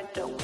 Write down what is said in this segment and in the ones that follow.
I don't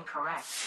incorrect.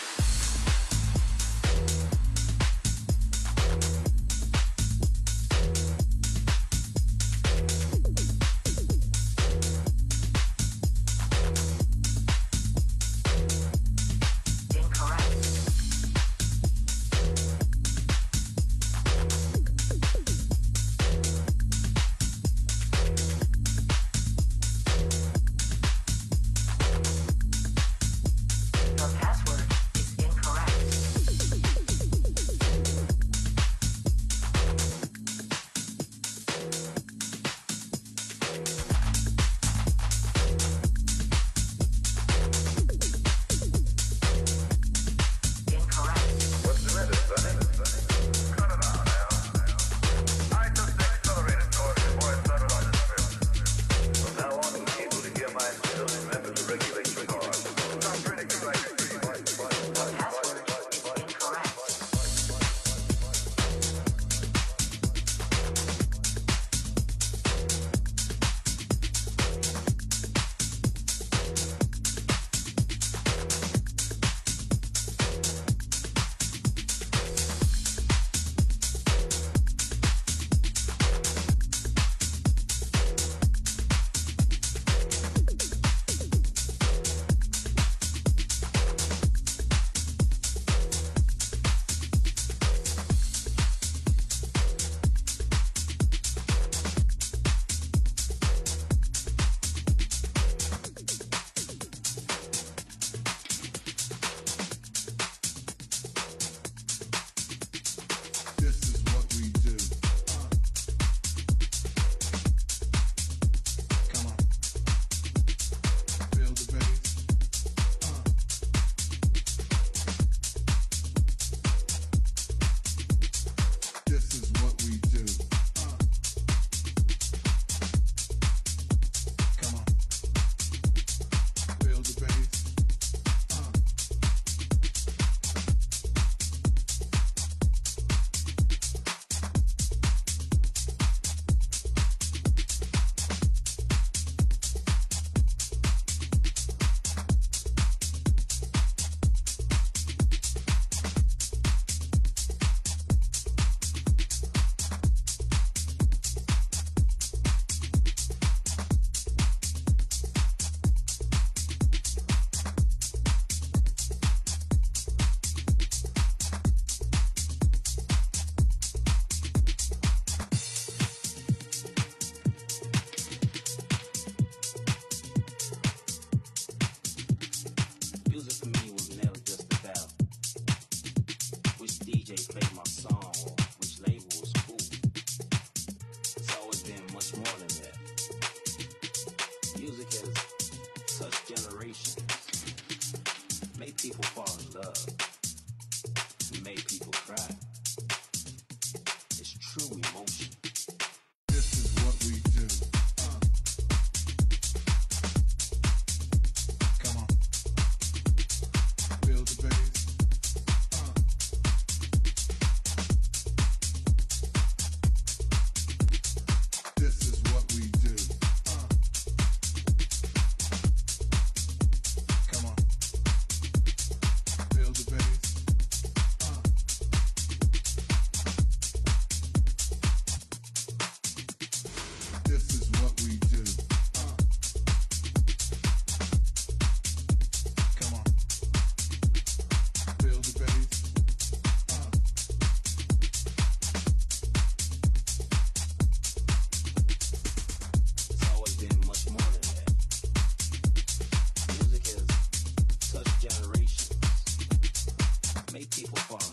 people follow.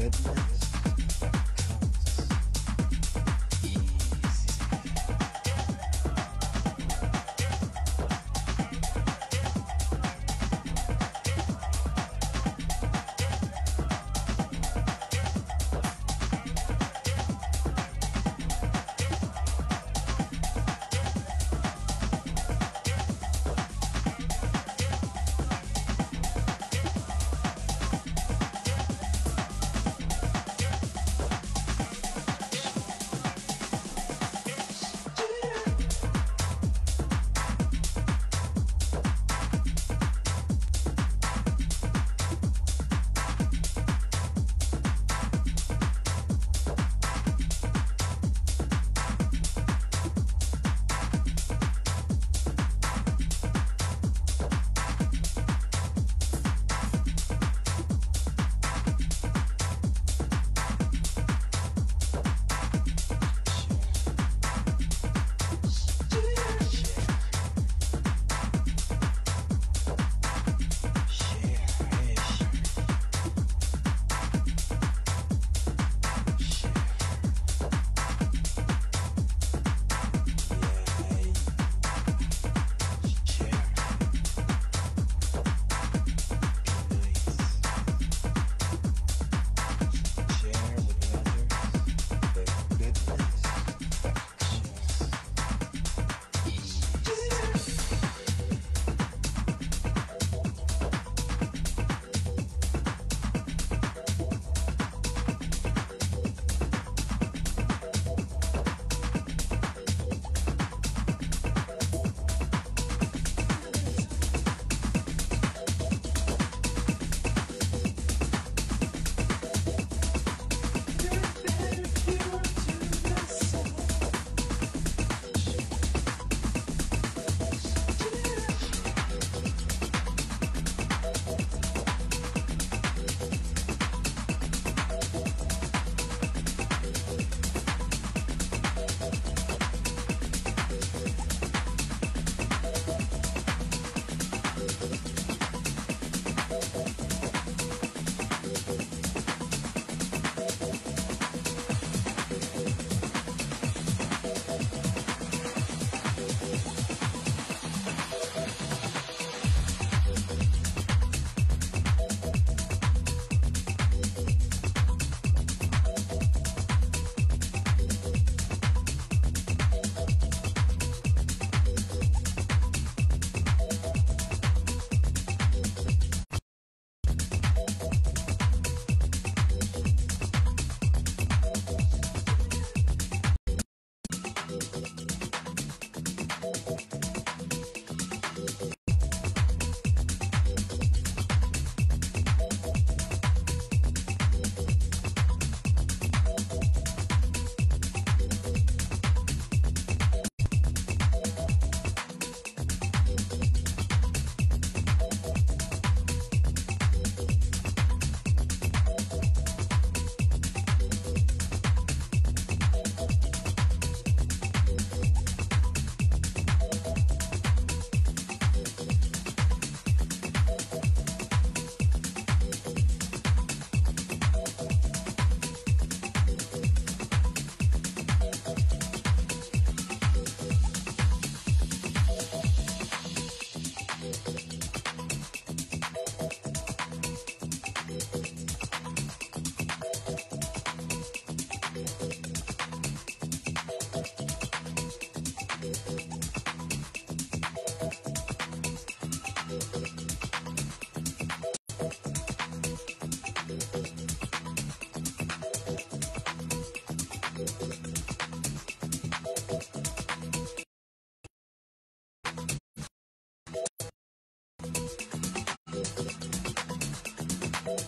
Thank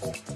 Oh.